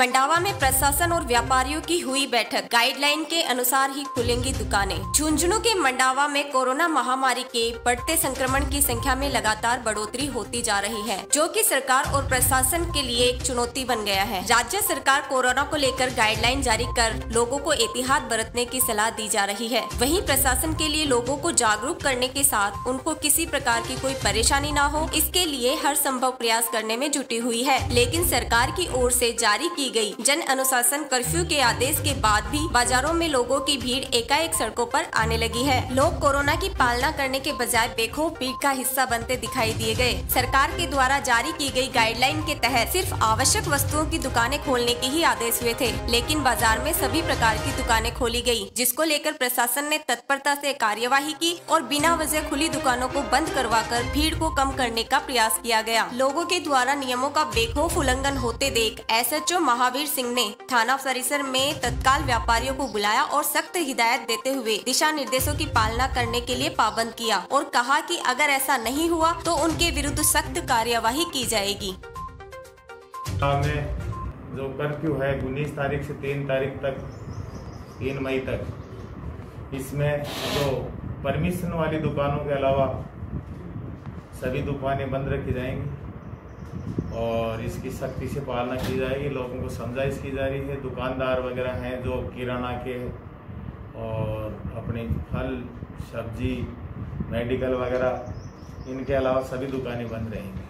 मंडावा में प्रशासन और व्यापारियों की हुई बैठक। गाइडलाइन के अनुसार ही खुलेंगी दुकानें। झुंझुनू के मंडावा में कोरोना महामारी के बढ़ते संक्रमण की संख्या में लगातार बढ़ोतरी होती जा रही है, जो कि सरकार और प्रशासन के लिए एक चुनौती बन गया है। राज्य सरकार कोरोना को लेकर गाइडलाइन जारी कर लोगों को एहतियात बरतने की सलाह दी जा रही है। वही प्रशासन के लिए लोगों को जागरूक करने के साथ उनको किसी प्रकार की कोई परेशानी न हो, इसके लिए हर संभव प्रयास करने में जुटी हुई है। लेकिन सरकार की ओर ऐसी जारी की गई। जन अनुशासन कर्फ्यू के आदेश के बाद भी बाजारों में लोगों की भीड़ एकाएक सड़कों पर आने लगी है। लोग कोरोना की पालना करने के बजाय बेखौफ भीड़ का हिस्सा बनते दिखाई दिए गए। सरकार के द्वारा जारी की गई गाइडलाइन के तहत सिर्फ़ आवश्यक वस्तुओं की दुकानें खोलने के ही आदेश हुए थे, लेकिन बाज़ार में सभी प्रकार की दुकानें खोली गई जिसको लेकर प्रशासन ने तत्परता ऐसी कार्यवाही की और बिना वजह खुली दुकानों को बंद करवा कर भीड़ को कम करने का प्रयास किया गया। लोगों के द्वारा नियमों का बेखौफ उल्लंघन होते देख एस एच महावीर सिंह ने थाना परिसर में तत्काल व्यापारियों को बुलाया और सख्त हिदायत देते हुए दिशा निर्देशों की पालना करने के लिए पाबंद किया और कहा कि अगर ऐसा नहीं हुआ तो उनके विरुद्ध सख्त कार्यवाही की जाएगी। जो कर्फ्यू है, उन्नीस तारीख से तीन तारीख तक, तीन मई तक, इसमें जो परमिशन वाली दुकानों के अलावा सभी दुकानें बंद रखी जाएँगी। और इसकी सख्ती से पालना की जाएगी, लोगों को समझाइश की जा रही है। दुकानदार वगैरह हैं जो किराना के और अपने फल, सब्ज़ी, मेडिकल वगैरह, इनके अलावा सभी दुकानें बंद रहेंगी।